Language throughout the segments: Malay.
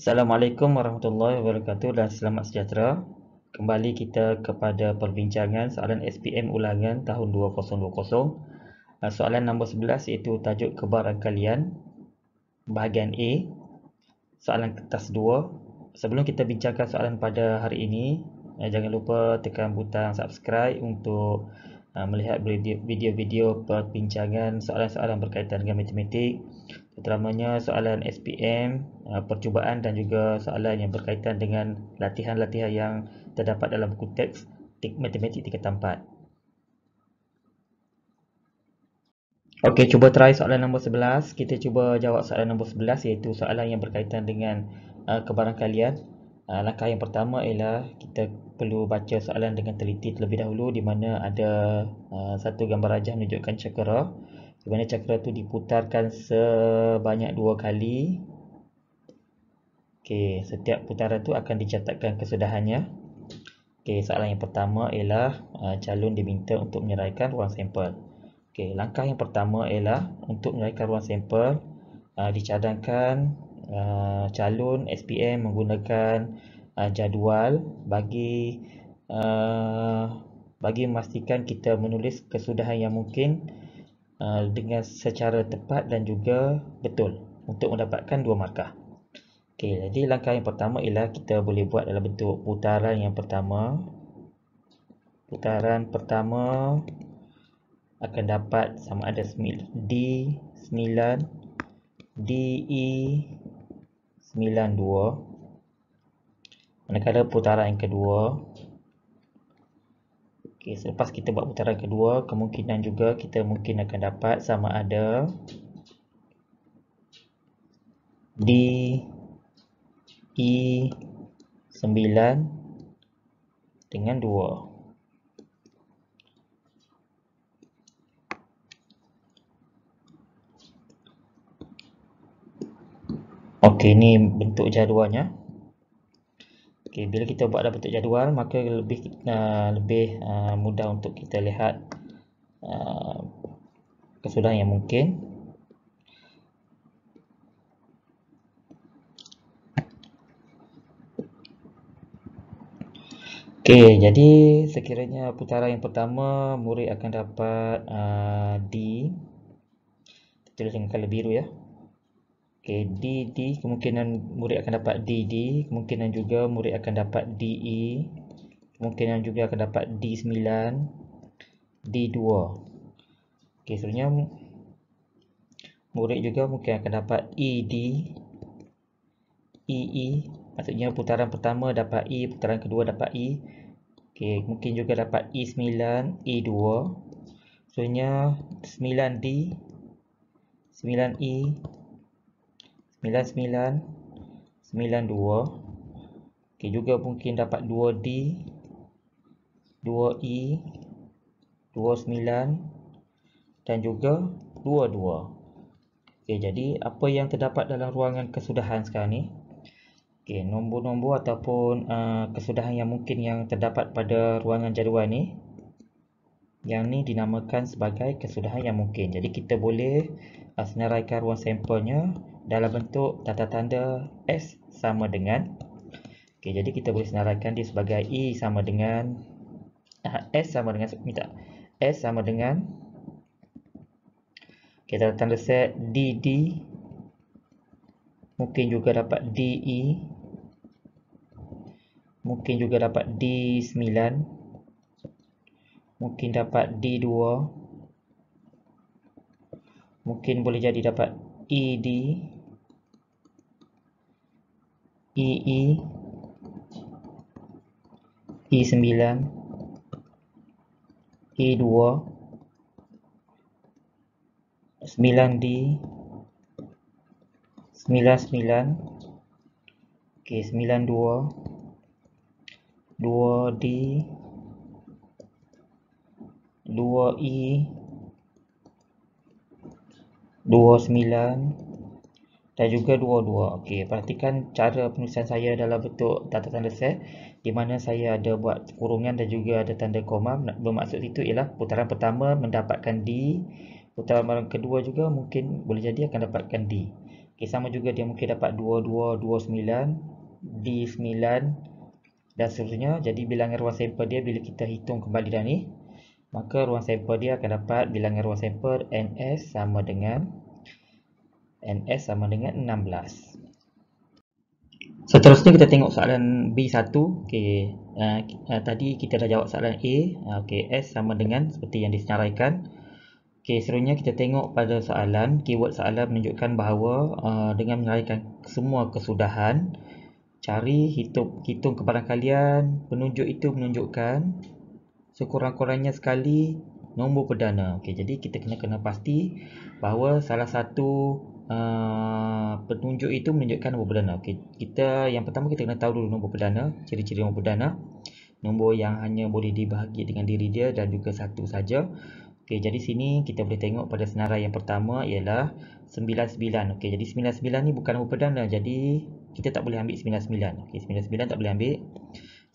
Assalamualaikum warahmatullahi wabarakatuh dan selamat sejahtera. Kembali kita kepada perbincangan soalan SPM ulangan tahun 2020. Ah, soalan nombor 11 iaitu tajuk kebaran kalian bahagian A. Soalan kertas 2. Sebelum kita bincangkan soalan pada hari ini, jangan lupa tekan butang subscribe untuk melihat video-video perbincangan soalan-soalan berkaitan dengan matematik terutamanya soalan SPM, uh, percubaan dan juga soalan yang berkaitan dengan latihan-latihan yang terdapat dalam buku teks matematik tingkatan 4. Okey, cuba try soalan nombor 11. Kita cuba jawab soalan nombor 11 iaitu soalan yang berkaitan dengan uh, kebarangkalian. Uh, langkah yang pertama ialah kita perlu baca soalan dengan teliti terlebih dahulu di mana ada uh, satu gambar rajah menunjukkan cakera. Di mana cakra tu diputarkan sebanyak dua kali. Okey, setiap putaran tu akan dicatatkan kesudahannya. Okey, soalan yang pertama ialah uh, calon diminta untuk menyeraikan ruang sampel. Okey, langkah yang pertama ialah untuk menyeraikan ruang sampel uh, dicadangkan uh, calon SPM menggunakan uh, jadual bagi uh, bagi memastikan kita menulis kesudahan yang mungkin Uh, dengan secara tepat dan juga betul untuk mendapatkan dua markah. Okey, jadi langkah yang pertama ialah kita boleh buat dalam bentuk putaran yang pertama. Putaran pertama akan dapat sama ada D 9 DE 92 manakala putaran yang kedua Okay, selepas kita buat putaran kedua, kemungkinan juga kita mungkin akan dapat sama ada D E 9 dengan 2. Okey, ini bentuk jadualnya. Okay, bila kita buat dalam bentuk jadual maka lebih uh, lebih uh, mudah untuk kita lihat uh, kesudahan yang mungkin. Okey, jadi sekiranya putaran yang pertama murid akan dapat uh, D. Kita tulis dengan color biru ya. Okay, D, D, kemungkinan murid akan dapat D, D. Kemungkinan juga murid akan dapat DE. Kemungkinan juga akan dapat D9. D2. Okay, sebenarnya murid juga mungkin akan dapat ED. EE. Maksudnya putaran pertama dapat E, putaran kedua dapat E. Okay, mungkin juga dapat E9, E2. Sebenarnya 9D, 9E, 99 92 Okey juga mungkin dapat 2D 2E 29 dan juga 22 Okey jadi apa yang terdapat dalam ruangan kesudahan sekarang ni? Okey nombor-nombor ataupun uh, kesudahan yang mungkin yang terdapat pada ruangan jadual ni yang ni dinamakan sebagai kesudahan yang mungkin. Jadi kita boleh uh, senaraikan ruang sampelnya dalam bentuk tanda tanda S sama dengan okay, jadi kita boleh senaraikan dia sebagai E sama dengan uh, S sama dengan minta S sama dengan kita okay, tanda set DD mungkin juga dapat DE mungkin juga dapat D9 mungkin dapat D2 mungkin boleh jadi dapat ED EE E9 E2 9D 99 Okey 92 2D 2E 29 dan juga 22. Okey, perhatikan cara penulisan saya dalam bentuk tanda tanda set di mana saya ada buat kurungan dan juga ada tanda koma. Bermaksud itu ialah putaran pertama mendapatkan D, putaran kedua juga mungkin boleh jadi akan dapatkan D. okay, sama juga dia mungkin dapat 22 29 D9 dan seterusnya jadi bilangan ruang sampel dia bila kita hitung kembali dah ni maka ruang sampel dia akan dapat bilangan ruang sampel NS sama dengan NS sama dengan 16 Seterusnya kita tengok soalan B1 okay. uh, uh, Tadi kita dah jawab soalan A uh, okay. S sama dengan seperti yang disenaraikan okay. Seterusnya kita tengok pada soalan Keyword soalan menunjukkan bahawa uh, Dengan menyeraikan semua kesudahan Cari hitung, hitung kepada kalian Penunjuk itu menunjukkan Sekurang-kurangnya sekali Nombor perdana okay. Jadi kita kena kena pasti Bahawa salah satu Uh, petunjuk itu menunjukkan nombor perdana. Okey, kita yang pertama kita kena tahu dulu nombor perdana, ciri-ciri nombor perdana. Nombor yang hanya boleh dibahagi dengan diri dia dan juga satu saja. Okey, jadi sini kita boleh tengok pada senarai yang pertama ialah 99. Okey, jadi 99 ni bukan nombor perdana. Jadi kita tak boleh ambil 99. Okey, 99 tak boleh ambil.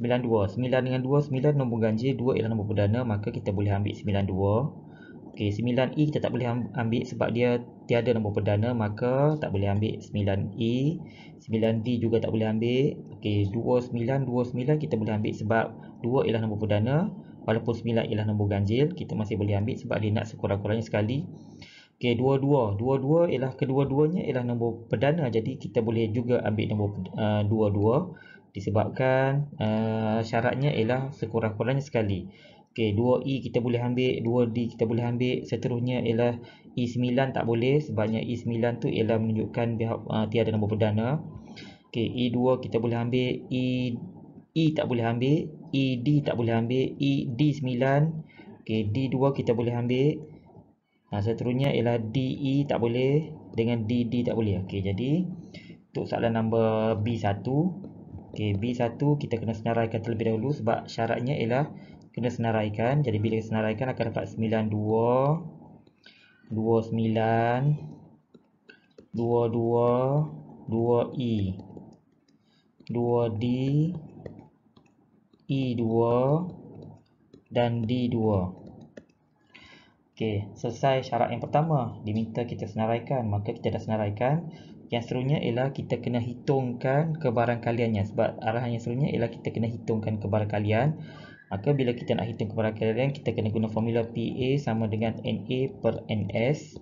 92. 9 dengan 2, 9 nombor ganjil, 2 ialah nombor perdana, maka kita boleh ambil 92. Okey, 9E kita tak boleh ambil sebab dia tiada nombor perdana, maka tak boleh ambil 9E. 9D juga tak boleh ambil. Okey, 29, 29 kita boleh ambil sebab 2 ialah nombor perdana. Walaupun 9 ialah nombor ganjil, kita masih boleh ambil sebab dia nak sekurang-kurangnya sekali. Okey, 22. 22 ialah kedua-duanya ialah nombor perdana. Jadi kita boleh juga ambil nombor uh, 22 disebabkan uh, syaratnya ialah sekurang-kurangnya sekali. Okey, 2E kita boleh ambil, 2D kita boleh ambil. Seterusnya ialah E9 tak boleh sebabnya E9 tu ialah menunjukkan uh, tiada nombor perdana. Okey, E2 kita boleh ambil, E E tak boleh ambil, ED tak boleh ambil, ED9. Okey, D2 kita boleh ambil. Nah, seterusnya ialah DE tak boleh dengan DD tak boleh. Okey, jadi untuk soalan nombor B1, okey, B1 kita kena senaraikan terlebih dahulu sebab syaratnya ialah kena senaraikan. Jadi bila senaraikan akan dapat 92 29 22 2e 2d e2 dan d2 Okey, selesai syarat yang pertama. Diminta kita senaraikan. Maka kita dah senaraikan. Yang seterusnya ialah kita kena hitungkan kebarangkaliannya sebab arahan yang seterusnya ialah kita kena hitungkan kebarangkalian Maka bila kita nak hitung kebarangkalian kita kena guna formula PA sama dengan NA per NS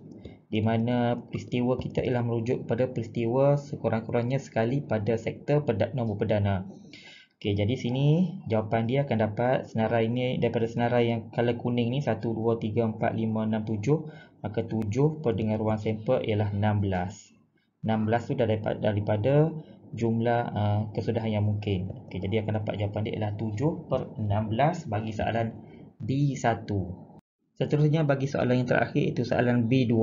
di mana peristiwa kita ialah merujuk kepada peristiwa sekurang-kurangnya sekali pada sektor nombor perdana. Okey, jadi sini jawapan dia akan dapat senarai ini daripada senarai yang color kuning ni 1 2 3 4 5 6 7 maka 7 per dengan ruang sampel ialah 16. 16 tu dah dapat daripada jumlah uh, kesudahan yang mungkin. Okay, jadi akan dapat jawapan dia ialah 7 per 16 bagi soalan B1. Seterusnya bagi soalan yang terakhir iaitu soalan B2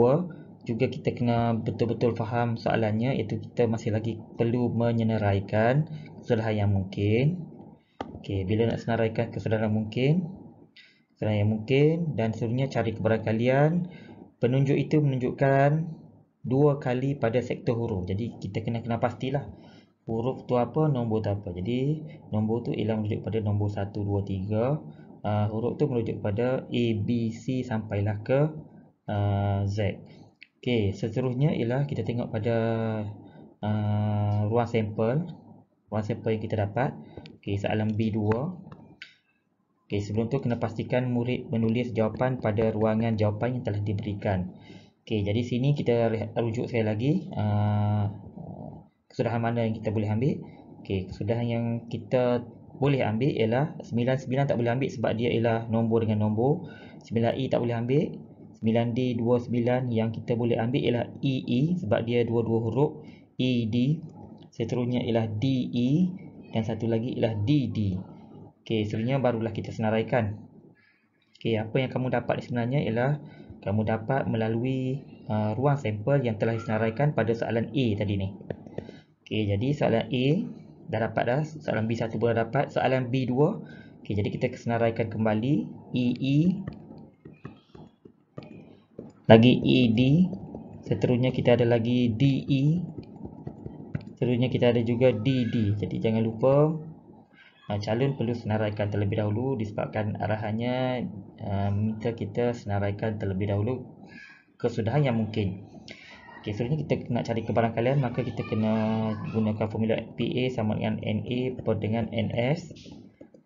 juga kita kena betul-betul faham soalannya iaitu kita masih lagi perlu menyenaraikan kesudahan yang mungkin. Okay, bila nak senaraikan kesudahan mungkin, kesudahan yang mungkin dan seterusnya cari kebarangkalian. Penunjuk itu menunjukkan dua kali pada sektor huruf. Jadi kita kena kena pastilah huruf tu apa, nombor tu apa. Jadi nombor tu ialah merujuk pada nombor 1 2 3. Uh, huruf tu merujuk pada A B C sampailah ke uh, Z. Okey, seterusnya ialah kita tengok pada uh, ruang sampel. Ruang sampel yang kita dapat. Okey, soalan B2. Okey, sebelum tu kena pastikan murid menulis jawapan pada ruangan jawapan yang telah diberikan. Okey, jadi sini kita rujuk sekali lagi. Uh, kesudahan mana yang kita boleh ambil? Okey, kesudahan yang kita boleh ambil ialah 99 tak boleh ambil sebab dia ialah nombor dengan nombor. 9E tak boleh ambil. 9D 29 yang kita boleh ambil ialah EE sebab dia dua-dua huruf. ED seterusnya ialah DE dan satu lagi ialah DD Okey, seterusnya barulah kita senaraikan. Okey, apa yang kamu dapat sebenarnya ialah kamu dapat melalui uh, ruang sampel yang telah disenaraikan pada soalan A tadi ni Okey, jadi soalan A dah dapat dah. Soalan B1 pun dah dapat. Soalan B2. Okey, jadi kita kesenaraikan kembali. EE. Lagi ED. Seterusnya kita ada lagi DE. Seterusnya kita ada juga DD. Jadi jangan lupa uh, calon perlu senaraikan terlebih dahulu disebabkan arahannya uh, minta kita senaraikan terlebih dahulu kesudahan yang mungkin. Okay, sebenarnya kita nak cari kebarangkalian maka kita kena gunakan formula PA sama dengan NA per dengan NS.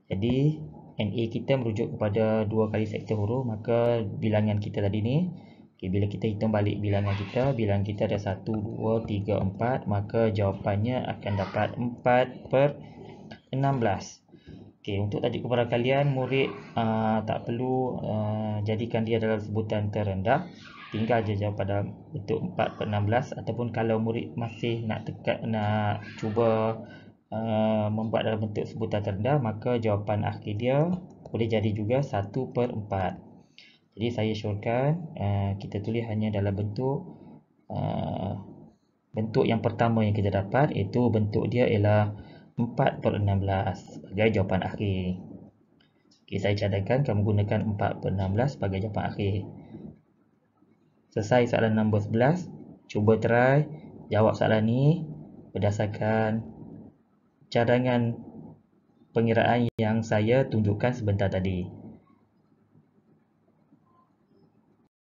Jadi NA kita merujuk kepada dua kali sektor huruf maka bilangan kita tadi ni okay, bila kita hitung balik bilangan kita bilangan kita ada 1, 2, 3, 4 maka jawapannya akan dapat 4 per 16 okay, untuk tadi kepada kalian murid uh, tak perlu uh, jadikan dia dalam sebutan terendah tinggal je jawab pada bentuk 4 per 16 ataupun kalau murid masih nak tekat nak cuba uh, membuat dalam bentuk sebutan terendah maka jawapan akhir dia boleh jadi juga 1 per 4 jadi saya syorkan uh, kita tulis hanya dalam bentuk uh, bentuk yang pertama yang kita dapat iaitu bentuk dia ialah 4 per 16 sebagai jawapan akhir. Okay, saya cadangkan kamu gunakan 4 per 16 sebagai jawapan akhir selesai soalan nombor 11 cuba try jawab soalan ni berdasarkan cadangan pengiraan yang saya tunjukkan sebentar tadi